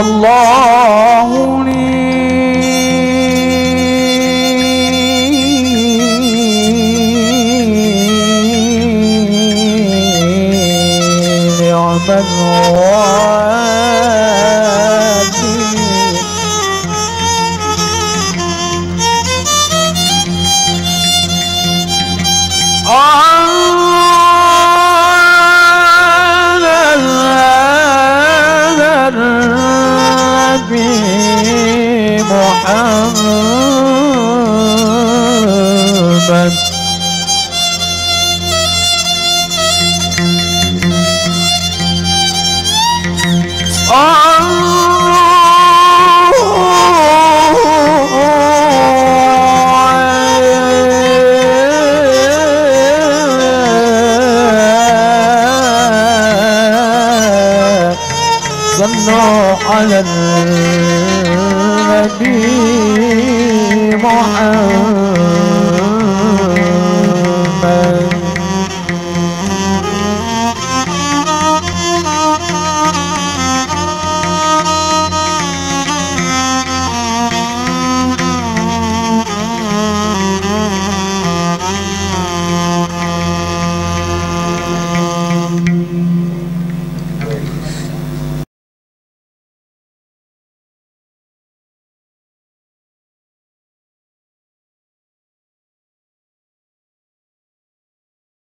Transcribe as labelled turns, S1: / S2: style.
S1: الله لي. نعم الوادي على النبي محمد على النبي محمد.